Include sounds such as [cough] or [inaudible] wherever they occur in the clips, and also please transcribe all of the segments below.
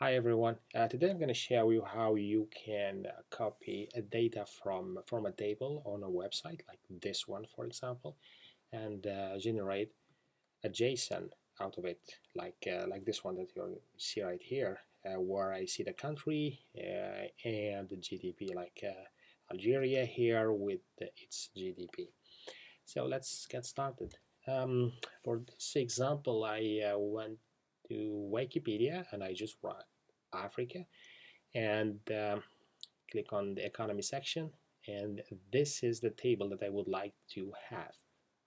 Hi everyone. Uh, today I'm going to show you how you can uh, copy a data from from a table on a website like this one for example and uh, generate a JSON out of it like uh, like this one that you see right here uh, where I see the country uh, and the GDP like Algeria here with its GDP. So let's get started. Um, for this example I went to Wikipedia and I just write Africa. And uh, click on the economy section and this is the table that I would like to have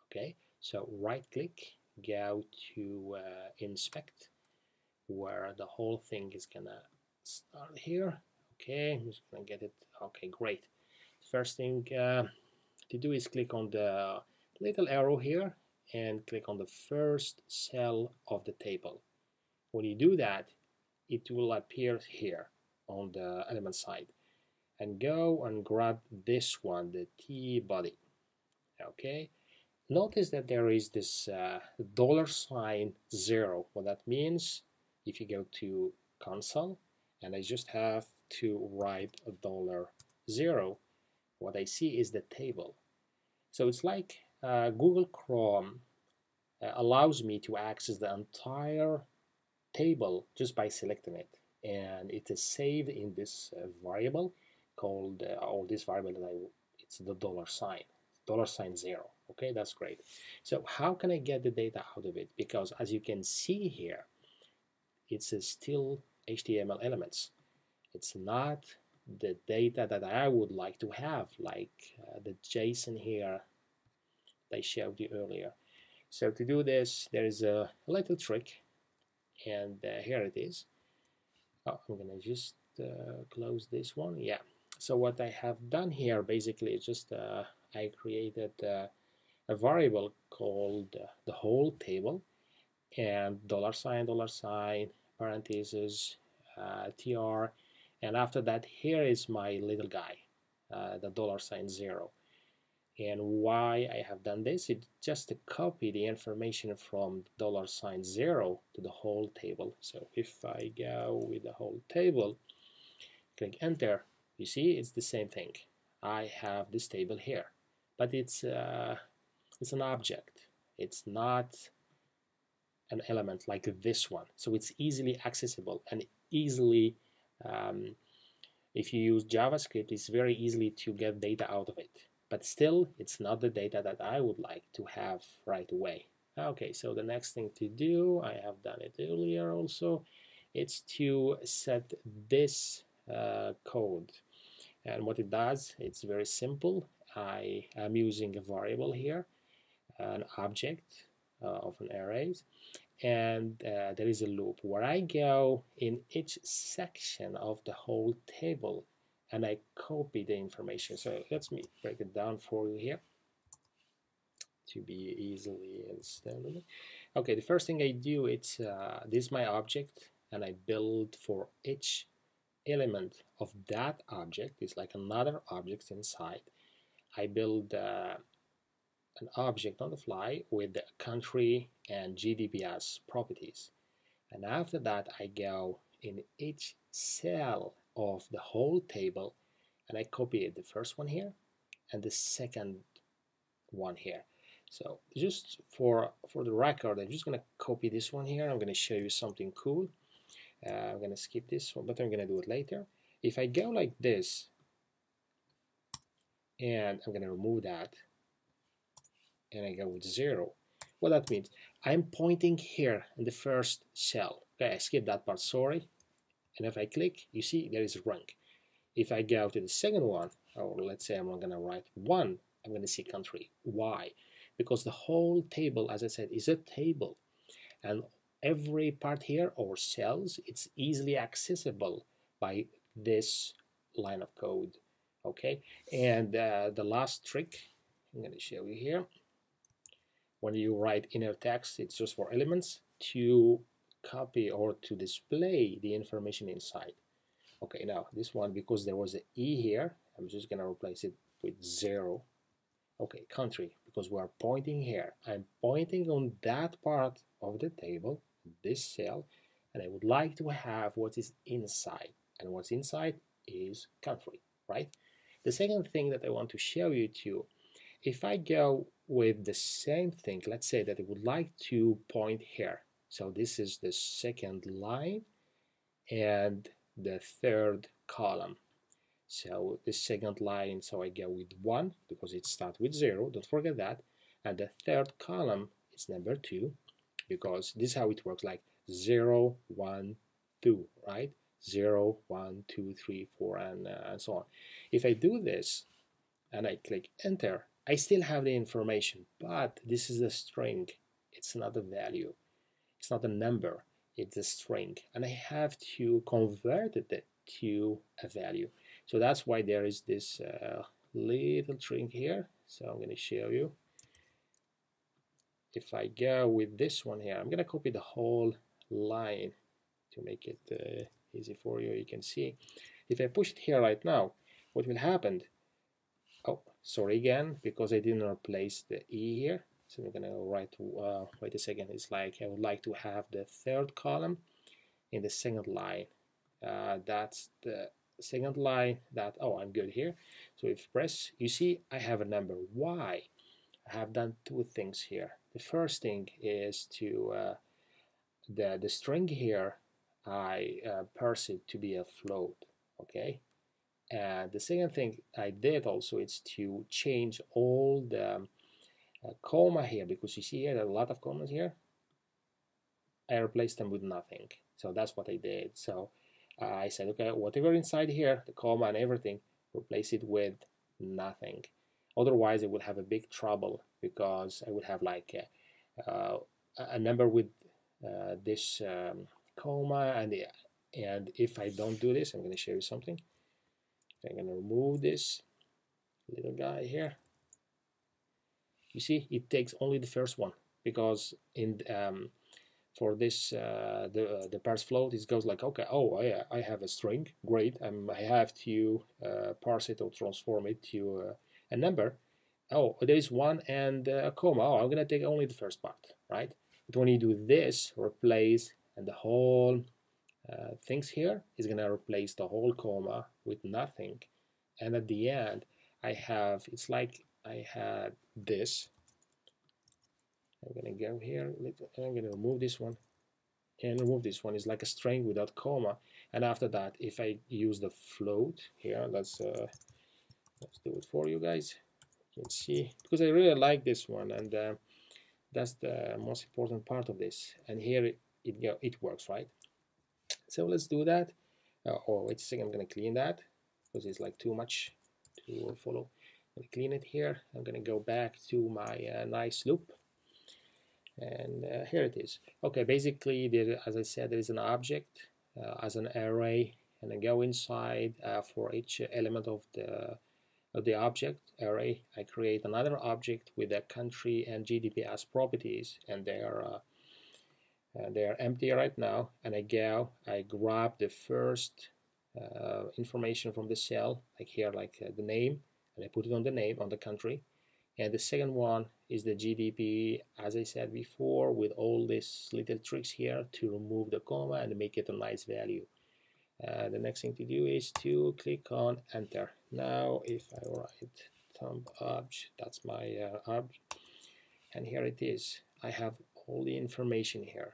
okay? So right click go to uh, inspect where the whole thing is gonna start here okay? I'm just gonna get it okay great. First thing uh, to do is click on the little arrow here and click on the first cell of the table when you do that it will appear here on the element side. And go and grab this one the T body. Okay? Notice that there is this uh, dollar sign zero. What that means if you go to console and I just have to write a dollar zero what I see is the table. So it's like uh, Google Chrome uh, allows me to access the entire table just by selecting it. And it is saved in this uh, variable called uh, this variable that I it's the dollar sign dollar sign zero. Okay that's great. So how can I get the data out of it? Because as you can see here it's still HTML elements. It's not the data that I would like to have like uh, the JSON here I showed you earlier. So to do this there is a little trick and uh, here it is. Oh, I'm gonna just uh, close this one. Yeah. So what I have done here basically is just uh, I created uh, a variable called uh, the whole table. And dollar sign dollar sign parentheses uh, tr and after that here is my little guy the dollar sign zero and why I have done this is just to copy the information from dollar sign zero to the whole table. So if I go with the whole table click enter you see it's the same thing. I have this table here but it's uh, it's an object. It's not an element like this one. So it's easily accessible and easily um, if you use JavaScript it's very easily to get data out of it but still it's not the data that I would like to have right away. Okay so the next thing to do I have done it earlier also it's to set this uh, code. And what it does it's very simple. I am using a variable here an object uh, of an array and uh, there is a loop where I go in each section of the whole table and I copy the information. So let me break it down for you here to be easily understandable. Okay, the first thing I do, it's uh, this is my object and I build for each element of that object, it's like another object inside. I build uh, an object on the fly with the country and GDP as properties. And after that, I go in each cell of the whole table and I copy the first one here and the second one here. So just for for the record I'm just gonna copy this one here. I'm gonna show you something cool. Uh, I'm gonna skip this one but I'm gonna do it later. If I go like this and I'm gonna remove that and I go with zero what that means I'm pointing here in the first cell. Okay I skip that part sorry and if I click you see there is rank. If I go to the second one or let's say I'm gonna write one I'm gonna see country. Why? Because the whole table as I said is a table. And every part here or cells it's easily accessible by this line of code okay? And uh, the last trick I'm going to show you here when you write inner text it's just for elements to copy or to display the information inside. Okay, now this one, because there was an E here, I'm just going to replace it with zero. Okay, country, because we're pointing here. I'm pointing on that part of the table, this cell, and I would like to have what is inside and what's inside is country right the second thing that I want to show you too if I go with the same thing let's say that I would like to point here so this is the second line and the third column. So the second line so I go with 1 because it starts with 0 don't forget that. And the third column is number 2 because this is how it works like 0 1 2 right? 0 1 2 3 4 and, uh, and so on. If I do this and I click enter I still have the information but this is a string. It's not a value it's not a number it's a string and I have to convert it to a value. So that's why there is this uh, little string here. So I'm going to show you. If I go with this one here I'm going to copy the whole line to make it uh, easy for you. You can see. If I push it here right now what will happen? Oh sorry again because I didn't replace the E here so we're gonna write uh, wait a second. It's like I would like to have the third column in the second line. Uh, that's the second line that oh I'm good here. So if press you see I have a number. Why? I have done two things here. The first thing is to uh, the the string here I uh, parse it to be a float okay? And the second thing I did also is to change all the um, comma here because you see here there are a lot of commas here I replaced them with nothing. So that's what I did. So uh, I said okay whatever inside here the comma and everything replace it with nothing. Otherwise I would have a big trouble because I would have like a, uh, a number with uh, this um, comma and the, and if I don't do this I'm going to show you something. I'm going to remove this little guy here you see it takes only the first one because in um, for this uh, the uh, the parse float it goes like okay oh I, I have a string. Great. Um, I have to uh, parse it or transform it to uh, a number. Oh there is one and a comma. Oh I'm gonna take only the first part right? But when you do this replace and the whole uh, things here is gonna replace the whole comma with nothing. And at the end I have it's like I had this. I'm gonna go here I'm gonna remove this one. And remove this one. Is like a string without comma. And after that if I use the float here let's uh, let's do it for you guys. You can see. Because I really like this one and uh, that's the most important part of this. And here it, it, it works right? So let's do that. Uh, oh wait a second. I'm gonna clean that because it's like too much to follow I'm clean it here. I'm gonna go back to my uh, nice loop. And uh, here it is. Okay basically there as I said there is an object uh, as an array and I go inside for each element of the the object array. I create another object with a country and GDP as properties and they are uh, they are empty right now. And I go I grab the first uh, information from the cell. Like here like the name and I put it on the name on the country. And the second one is the GDP as I said before with all these little tricks here to remove the comma and make it a nice value. Uh, the next thing to do is to click on enter. Now if I write thumb obj that's my uh, obj and here it is. I have all the information here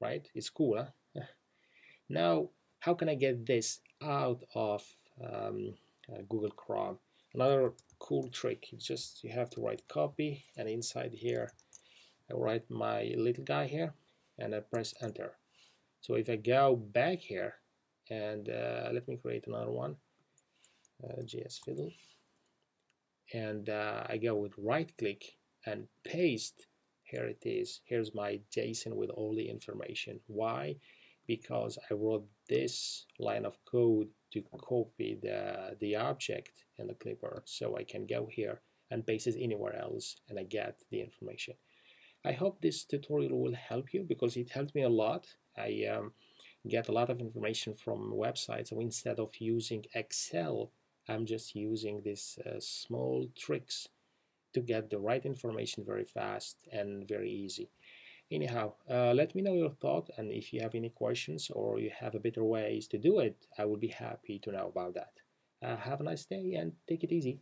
right? It's cool huh? [laughs] now how can I get this out of um, uh, Google Chrome another cool trick it's just you have to write copy and inside here I write my little guy here and I press enter. So if I go back here and uh, let me create another one uh, JS Fiddle and uh, I go with right click and paste. Here it is. Here's my JSON with all the information. Why because I wrote this line of code to copy the, the object in the clipper so I can go here and paste it anywhere else and I get the information. I hope this tutorial will help you because it helped me a lot. I um, get a lot of information from websites so instead of using Excel I'm just using these uh, small tricks to get the right information very fast and very easy. Anyhow uh, let me know your thought and if you have any questions or you have a better ways to do it I would be happy to know about that. Uh, have a nice day and take it easy